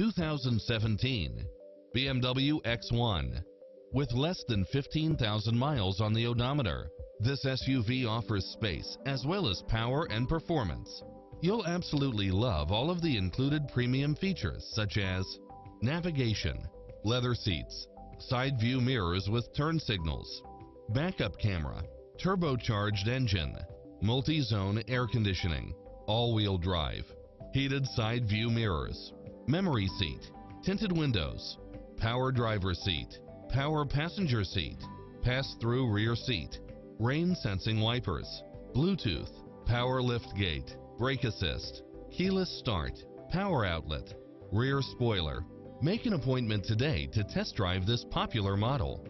2017 BMW X1 with less than 15,000 miles on the odometer. This SUV offers space as well as power and performance. You'll absolutely love all of the included premium features such as navigation, leather seats, side view mirrors with turn signals, backup camera, turbocharged engine, multi-zone air conditioning, all-wheel drive, heated side view mirrors, memory seat, tinted windows, power driver seat, power passenger seat, pass-through rear seat, rain sensing wipers, Bluetooth, power lift gate, brake assist, keyless start, power outlet, rear spoiler. Make an appointment today to test drive this popular model.